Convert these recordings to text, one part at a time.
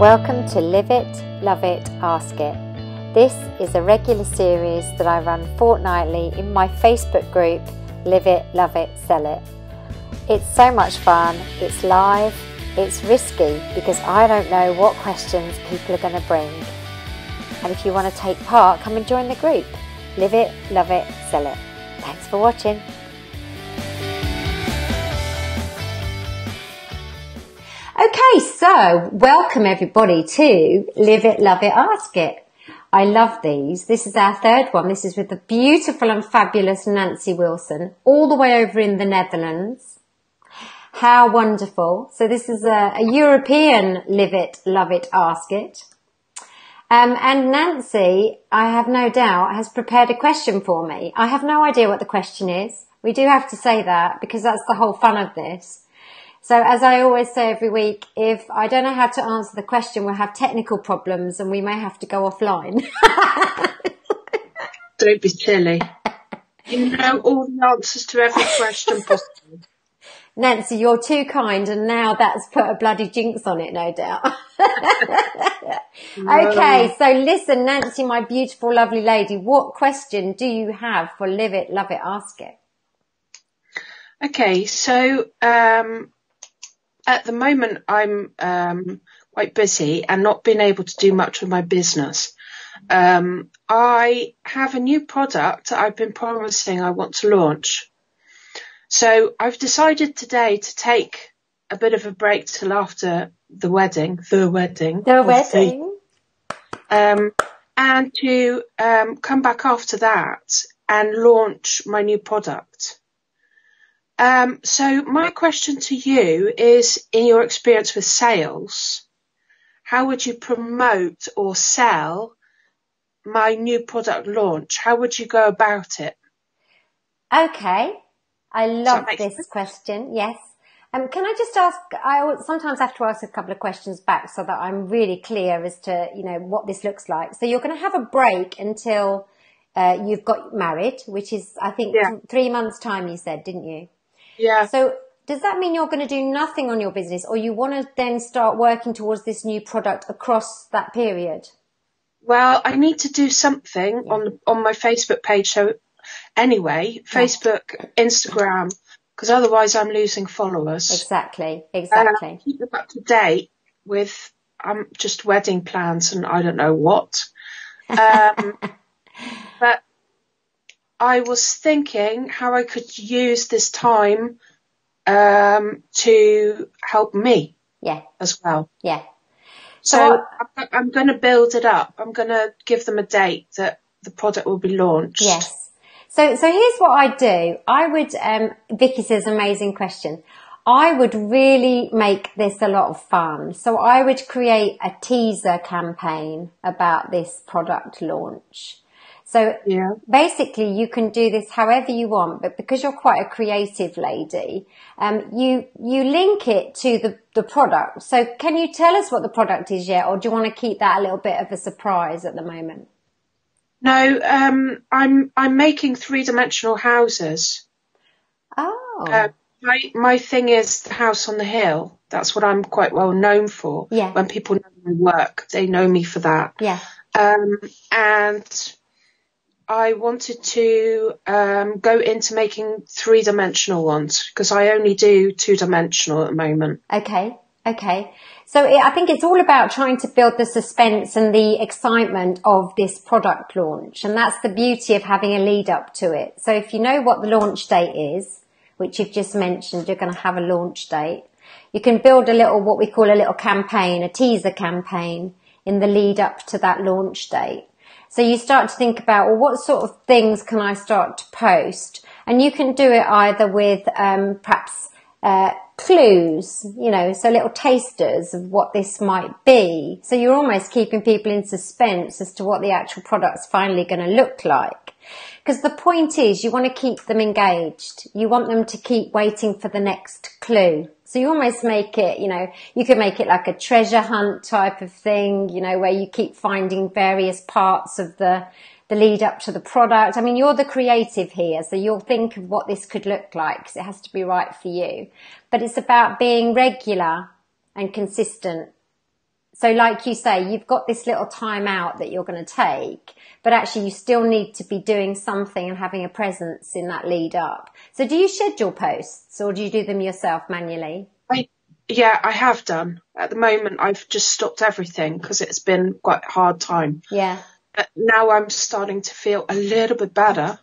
Welcome to Live It, Love It, Ask It. This is a regular series that I run fortnightly in my Facebook group, Live It, Love It, Sell It. It's so much fun, it's live, it's risky because I don't know what questions people are going to bring. And if you want to take part, come and join the group. Live it, love it, sell it. Thanks for watching. Okay, so welcome everybody to Live It, Love It, Ask It. I love these. This is our third one. This is with the beautiful and fabulous Nancye Wilson, all the way over in the Netherlands. How wonderful. So this is a, a European Live It, Love It, Ask It. Um, and Nancye, I have no doubt, has prepared a question for me. I have no idea what the question is. We do have to say that because that's the whole fun of this. So as I always say every week, if I don't know how to answer the question, we'll have technical problems and we may have to go offline. don't be silly. You know all the answers to every question possible. Nancye, you're too kind and now that's put a bloody jinx on it, no doubt. Okay, so listen, Nancye, my beautiful, lovely lady, what question do you have for Live It, Love It, Ask It? Okay, so um, at the moment I'm um, quite busy and not been able to do much with my business. Um, I have a new product I've been promising I want to launch. So I've decided today to take a bit of a break till after the wedding, the wedding, the wedding, um, and to um, come back after that and launch my new product. Um, so my question to you is, in your experience with sales, how would you promote or sell my new product launch? How would you go about it? Okay. I love this sense? question. Yes. Um, can I just ask, I sometimes have to ask a couple of questions back so that I'm really clear as to, you know, what this looks like. So you're going to have a break until, uh, you've got married, which is, I think, yeah. th- three months time, you said, didn't you? Yeah. So does that mean you're going to do nothing on your business or you want to then start working towards this new product across that period? Well, I need to do something yeah. on, on my Facebook page. So anyway, Facebook, Instagram, because otherwise I'm losing followers. Exactly, exactly. keep them up to date with um, just wedding plans and I don't know what. Um, but I was thinking how I could use this time um, to help me. Yeah. As well. Yeah. So I'm, I'm going to build it up. I'm going to give them a date that the product will be launched. Yes. So, so here's what I do. I would, um, Vicky says amazing question. I would really make this a lot of fun. So I would create a teaser campaign about this product launch. So yeah. basically you can do this however you want, but because you're quite a creative lady, um, you, you link it to the, the product. So can you tell us what the product is yet, or do you want to keep that a little bit of a surprise at the moment? No, um, I'm I'm making three dimensional houses. Oh. Uh, my my thing is the house on the hill. That's what I'm quite well known for. Yeah. When people know my work, they know me for that. Yeah. Um, and I wanted to um, go into making three dimensional ones because I only do two dimensional at the moment. Okay. Okay. So it, I think it's all about trying to build the suspense and the excitement of this product launch. And that's the beauty of having a lead up to it. So if you know what the launch date is, which you've just mentioned, you're going to have a launch date. You can build a little, what we call a little campaign, a teaser campaign in the lead up to that launch date. So you start to think about, well, what sort of things can I start to post? And you can do it either with, um, perhaps, uh, clues, you know, so little tasters of what this might be. So you're almost keeping people in suspense as to what the actual product's finally going to look like. Because the point is you want to keep them engaged. You want them to keep waiting for the next clue. So you almost make it, you know, you could make it like a treasure hunt type of thing, you know, where you keep finding various parts of the the lead up to the product. I mean, you're the creative here, so you'll think of what this could look like because it has to be right for you. But it's about being regular and consistent So like you say, you've got this little time out that you're going to take, but actually you still need to be doing something and having a presence in that lead up. So do you schedule posts or do you do them yourself manually? I, yeah, I have done. At the moment, I've just stopped everything because it's been quite a hard time. Yeah. But now I'm starting to feel a little bit better.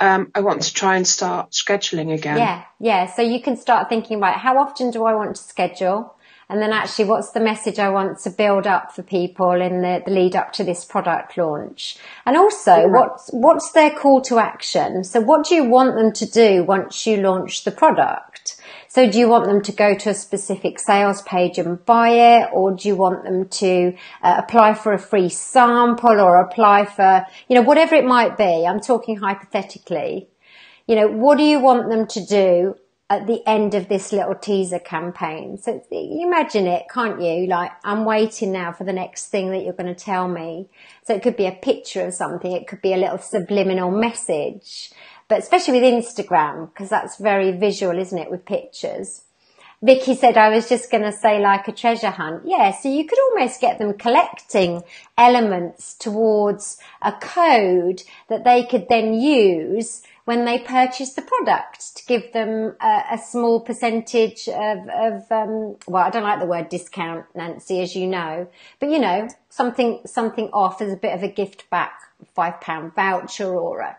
Um, I want to try and start scheduling again. Yeah, yeah. So you can start thinking, right, how often do I want to schedule? And then actually, what's the message I want to build up for people in the, the lead up to this product launch? And also, yeah. what's, what's their call to action? So what do you want them to do once you launch the product? So do you want them to go to a specific sales page and buy it? Or do you want them to uh, apply for a free sample or apply for, you know, whatever it might be? I'm talking hypothetically. You know, what do you want them to do at the end of this little teaser campaign. So you imagine it, can't you? Like, I'm waiting now for the next thing that you're going to tell me. So it could be a picture of something. It could be a little subliminal message, but especially with Instagram, because that's very visual, isn't it? With pictures. Vicky said I was just going to say like a treasure hunt. Yeah, so you could almost get them collecting elements towards a code that they could then use when they purchase the product to give them a, a small percentage of, of um, well, I don't like the word discount, Nancye, as you know, but you know, something, something off as a bit of a gift back, five pound voucher or a,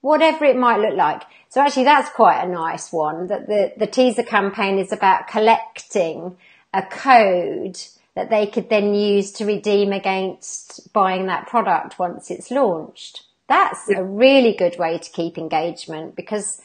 whatever it might look like. So actually that's quite a nice one that the, the teaser campaign is about collecting a code that they could then use to redeem against buying that product once it's launched. That's a really good way to keep engagement because,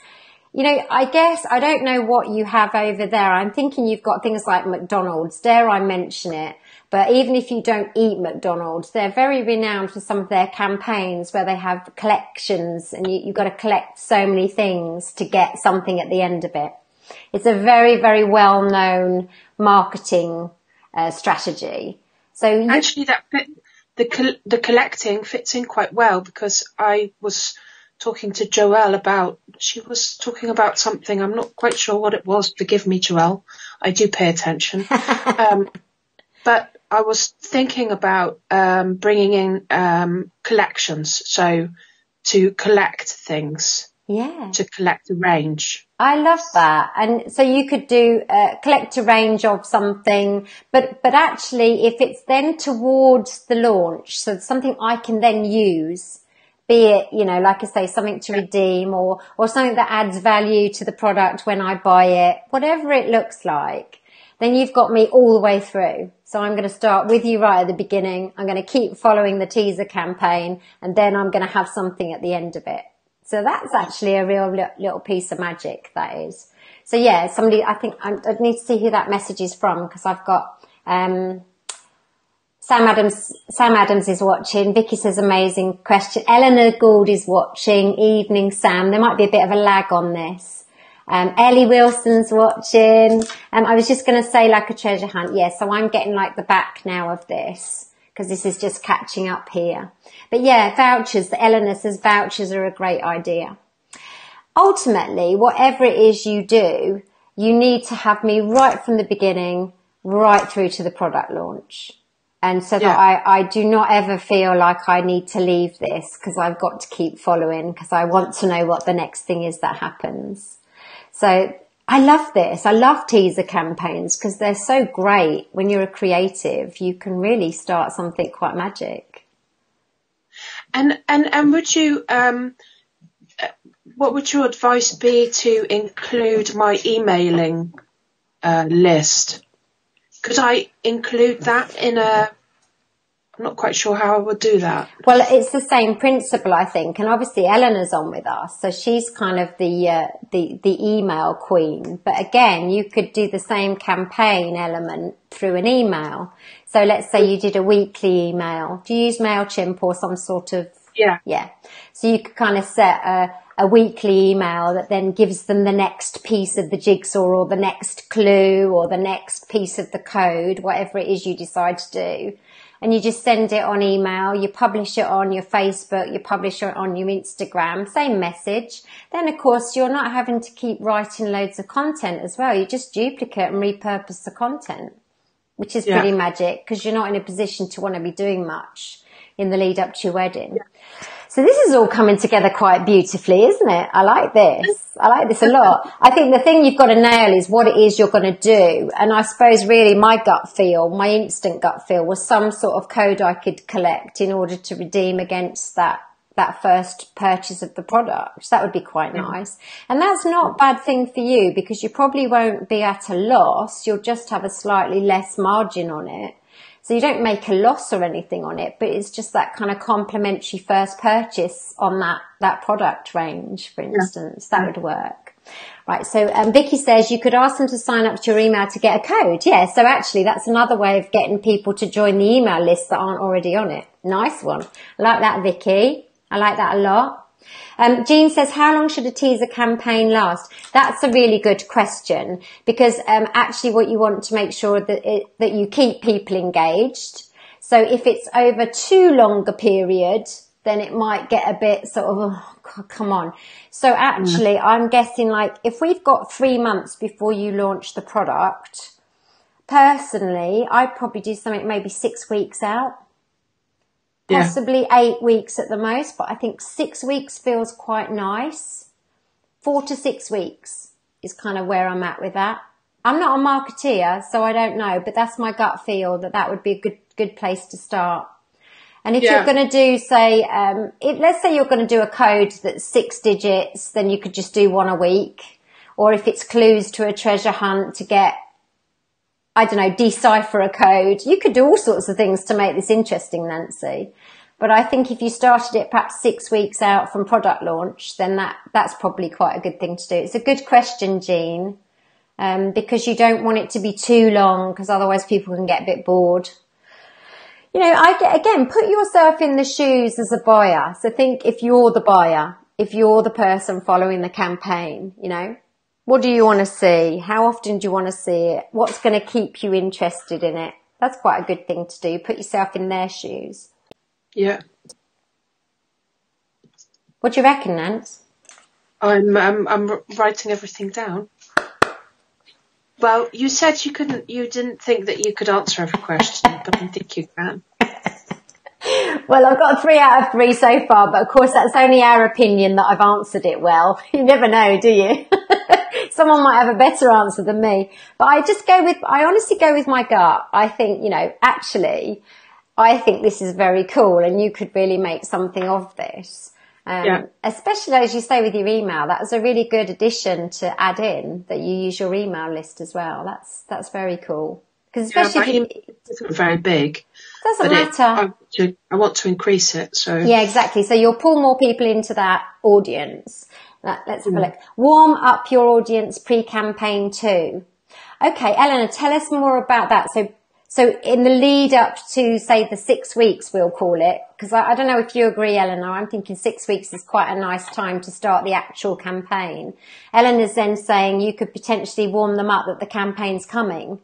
you know, I guess I don't know what you have over there. I'm thinking you've got things like McDonald's. Dare I mention it? But even if you don't eat McDonald's, they're very renowned for some of their campaigns where they have collections and you, have got to collect so many things to get something at the end of it. It's a very, very well known marketing uh, strategy. So you, actually, that the the collecting fits in quite well because I was talking to Joelle about she was talking about something I'm not quite sure what it was. Forgive me, Joelle. I do pay attention. um, but I was thinking about um, bringing in um, collections, so to collect things. Yeah. To collect a range. I love that. And so you could do, uh, collect a range of something, but, but actually if it's then towards the launch, so something I can then use, be it, you know, like I say, something to redeem or, or something that adds value to the product when I buy it, whatever it looks like, then you've got me all the way through. So I'm going to start with you right at the beginning. I'm going to keep following the teaser campaign and then I'm going to have something at the end of it. So that's actually a real little piece of magic that is. So yeah, somebody, I think I would need to see who that message is from because I've got, um, Sam Adams, Sam Adams is watching. Vicky says amazing question. Eleanor Gould is watching. Evening, Sam. There might be a bit of a lag on this. Um, Ellie Wilson's watching. Um, I was just going to say like a treasure hunt. Yeah. So I'm getting like the back now of this because this is just catching up here. But yeah, vouchers, the Eleanor says vouchers are a great idea. Ultimately, whatever it is you do, you need to have me right from the beginning, right through to the product launch. And so yeah. that I, I do not ever feel like I need to leave this because I've got to keep following because I want to know what the next thing is that happens. So I love this. I love teaser campaigns because they're so great. When you're a creative, you can really start something quite magic. And and and would you um, what would your advice be to include my emailing uh, list? Could I include that in a I'm not quite sure how I would do that. Well, it's the same principle, I think, and obviously Eleanor's on with us, so she's kind of the uh, the the email queen. But again, you could do the same campaign element through an email. So let's say you did a weekly email. Do you use Mailchimp or some sort of yeah yeah? So you could kind of set a a weekly email that then gives them the next piece of the jigsaw or the next clue or the next piece of the code, whatever it is you decide to do and you just send it on email, you publish it on your Facebook, you publish it on your Instagram, same message. Then of course you're not having to keep writing loads of content as well. You just duplicate and repurpose the content. which is Yeah. pretty magic because you're not in a position to want to be doing much in the lead up to your wedding. So this is all coming together quite beautifully, isn't it? I like this. I like this a lot. I think the thing you've got to nail is what it is you're going to do. And I suppose really my gut feel, my instant gut feel was some sort of code I could collect in order to redeem against that that first purchase of the product. That would be quite mm. nice. And that's not a bad thing for you because you probably won't be at a loss. You'll just have a slightly less margin on it. So you don't make a loss or anything on it, but it's just that kind of complimentary first purchase on that, that product range, for instance. That would work. Right. So, um, Vicky says you could ask them to sign up to your email to get a code. Yeah. So actually that's another way of getting people to join the email list that aren't already on it. Nice one. I like that, Vicky. I like that a lot. Um, Jean says, how long should a teaser campaign last? That's a really good question because um, actually what you want to make sure that it, that you keep people engaged. So if it's over too long a period, then it might get a bit sort of, oh, come on. So actually, I'm guessing like if we've got three months before you launch the product, personally, I'd probably do something maybe six weeks out Yeah. possibly eight weeks at the most, but I think six weeks feels quite nice. Four to six weeks is kind of where I'm at with that. I'm not a marketeer, so I don't know, but that's my gut feel that that would be a good, good place to start. And if Yeah. you're going to do, say, um, if, let's say you're going to do a code that's six digits, then you could just do one a week. Or if it's clues to a treasure hunt to get I don't know, decipher a code. You could do all sorts of things to make this interesting, Nancye. But I think if you started it perhaps six weeks out from product launch, then that, that's probably quite a good thing to do. It's a good question, Jean, um, because you don't want it to be too long because otherwise people can get a bit bored. You know, I get, again, put yourself in the shoes as a buyer. So think if you're the buyer, if you're the person following the campaign, you know, what do you want to see? How often do you want to see it? What's going to keep you interested in it? That's quite a good thing to do. Put yourself in their shoes. Yeah. What do you reckon, Nance? I'm um, I'm writing everything down. Well, you said you couldn't. You didn't think that you could answer every question, but I think you can. Well, I've got three out of three so far, but of course that's only our opinion that I've answered it well. You never know, do you? Someone might have a better answer than me, but I just go with, I honestly go with my gut. I think, you know, actually, I think this is very cool and you could really make something of this. Um, Yeah. especially as you say with your email, that was a really good addition to add in that you use your email list as well. That's, that's very cool. Because especially my if email it isn't very big, doesn't but it, matter. I, I want to increase it. So Yeah, exactly. So you'll pull more people into that audience. Let- Let's have a hmm. look. Warm up your audience pre-campaign too. Okay, Eleanor, tell us more about that. So, so in the lead up to say the six weeks, we'll call it, because I, I don't know if you agree, Eleanor. I'm thinking six weeks is quite a nice time to start the actual campaign. Eleanor's then saying you could potentially warm them up that the campaign's coming.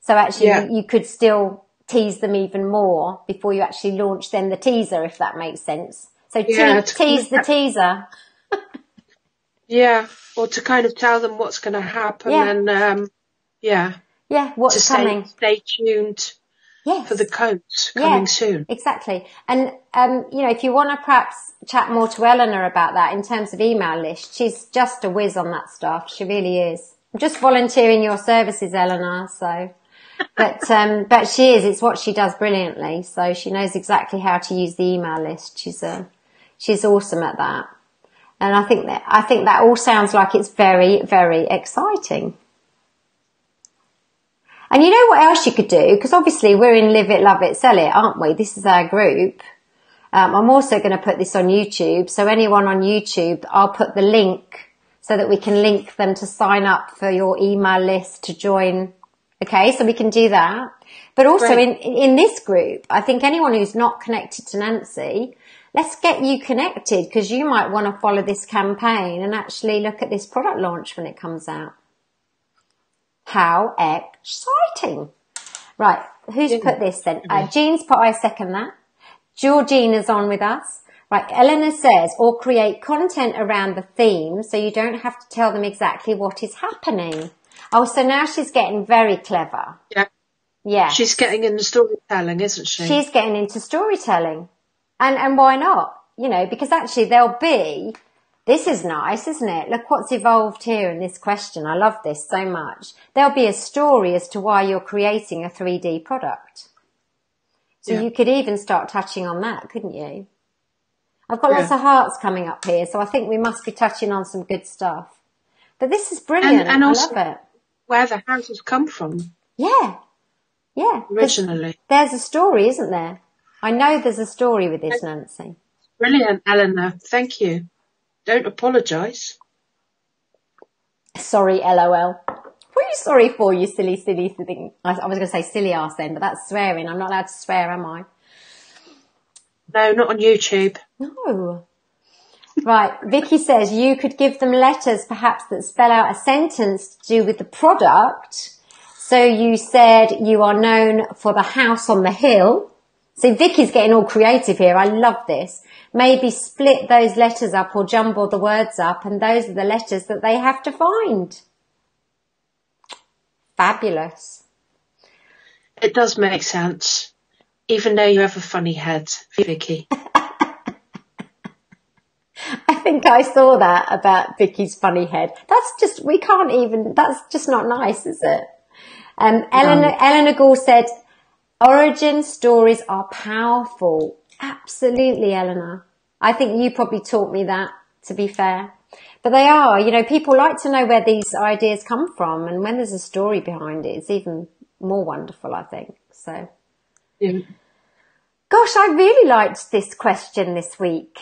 So actually Yeah. you, you could still tease them even more before you actually launch then the teaser, if that makes sense. So Yeah, tease the teaser. Yeah, or to kind of tell them what's going to happen, Yeah. and um, yeah, Yeah, what's stay coming? stay tuned Yes. for the codes Yeah. coming soon. Exactly. And, um, you know, if you want to perhaps chat more to Eleanor about that in terms of email list, she's just a whiz on that stuff. She really is. I'm just volunteering your services, Eleanor. So, but, um, but she is, it's what she does brilliantly. So she knows exactly how to use the email list. She's a, she's awesome at that. And I think that, I think that all sounds like it's very, very exciting. And you know what else you could do? Because obviously we're in Live It, Love It, Sell It, aren't we? This is our group. Um, I'm also going to put this on YouTube. So anyone on YouTube, I'll put the link so that we can link them to sign up for your email list to join. Okay, so we can do that. But also in, in this group, I think anyone who's not connected to Nancye, let's get you connected because you might want to follow this campaign and actually look at this product launch when it comes out. How exciting. Right. Who's Yeah. put this then? Uh, Jean's put, I second that. Georgina's on with us. Right. Eleanor says, or create content around the theme so you don't have to tell them exactly what is happening. Oh, so now she's getting very clever. Yeah, Yeah. She's getting into storytelling, isn't she? She's getting into storytelling. And, and why not? You know, because actually there'll be, this is nice, isn't it? Look what's evolved here in this question. I love this so much. There'll be a story as to why you're creating a 3D product. So Yeah. you could even start touching on that, couldn't you? I've got lots of hearts coming up here, so I think we must be touching on some good stuff. But this is brilliant. and also- I love it. Where the houses come from Yeah. Yeah. originally. There's a story, isn't there? I know there's a story with this, Nancye. Brilliant, Eleanor. Thank you. Don't apologise. Sorry, LOL. What are you sorry for, you silly, silly thing? I, I was going to say silly ass then, but that's swearing. I'm not allowed to swear, am I? No, not on YouTube. No. Right, Vicky says you could give them letters perhaps that spell out a sentence to do with the product. So you said you are known for the house on the hill. So Vicky's getting all creative here. I love this. Maybe split those letters up or jumble the words up and those are the letters that they have to find. Fabulous. It does make sense. Even though you have a funny head, Vicky. I think I saw that about Vicky's funny head. That's just, we can't even, that's just not nice, is it? Um, Eleanor, Eleanor Gore said, origin stories are powerful. Absolutely, Eleanor. I think you probably taught me that, to be fair. But they are, you know, people like to know where these ideas come from. And when there's a story behind it, it's even more wonderful, I think. So, Yeah. gosh, I really liked this question this week,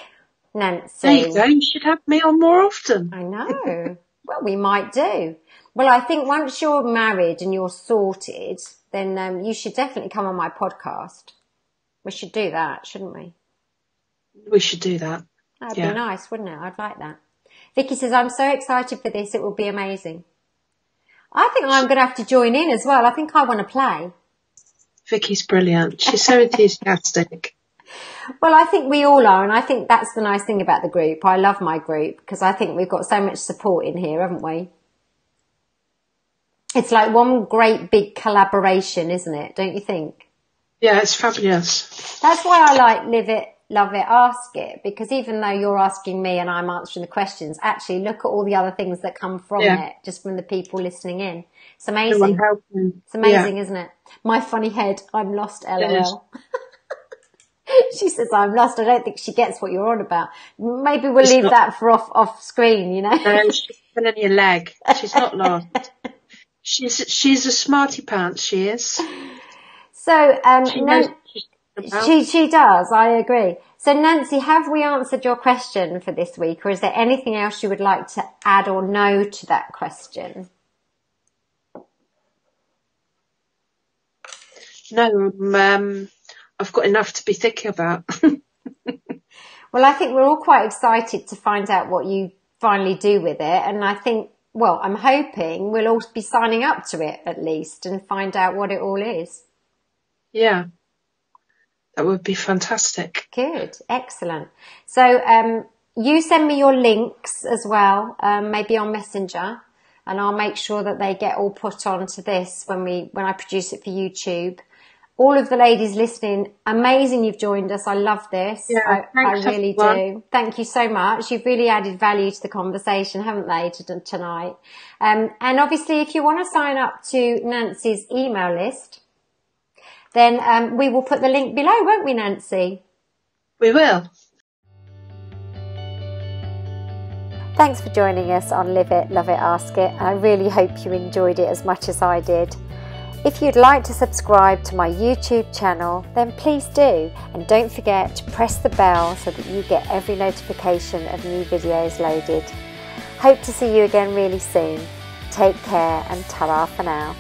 Nancye. There you go. You should have me on more often. I know. well, we might do. Well, I think once you're married and you're sorted, then um, you should definitely come on my podcast. We should do that, shouldn't we? We should do that. That'd Yeah. be nice, wouldn't it? I'd like that. Vicky says, I'm so excited for this. It will be amazing. I think I'm going to have to join in as well. I think I want to play. Vicky's brilliant. She's so enthusiastic. Well, I think we all are. And I think that's the nice thing about the group. I love my group because I think we've got so much support in here, haven't we? It's like one great big collaboration, isn't it? Don't you think? Yeah, it's fabulous. That's why I like live it, love it, ask it, because even though you're asking me and I'm answering the questions, actually look at all the other things that come from Yeah. it, just from the people listening in. It's amazing. It's amazing, isn't it? My funny head, I'm lost, lol. she says I'm lost. I don't think she gets what you're on about. Maybe we'll It's leave not- that for off, off screen, you know? Yeah. No, she's pulling your leg. She's not lost. She's she's a smarty pants. She is. So, um, She Nan- knows what she's talking about. She she does. I agree. So Nancye, have we answered your question for this week, or is there anything else you would like to add or know to that question? No, um, I've got enough to be thinking about. Well, I think we're all quite excited to find out what you finally do with it, and I think, well, I'm hoping we'll all be signing up to it at least and find out what it all is. yeah, that would be fantastic. Good, excellent. So um, you send me your links as well, um, maybe on Messenger, and I'll make sure that they get all put onto this when we when I produce it for YouTube. All of the ladies listening, amazing you've joined us. I love this. Yeah, I, I really everyone. do. Thank you so much. You've really added value to the conversation, haven't they, to, tonight? Um, and obviously, if you want to sign up to Nancye's email list, then um, we will put the link below, won't we, Nancye? We will. Thanks for joining us on Live It, Love It, Ask It, I really hope you enjoyed it as much as I did. If you'd like to subscribe to my YouTube channel, then please do, and don't forget to press the bell so that you get every notification of new videos loaded. Hope to see you again really soon. Take care and ta-ra for now.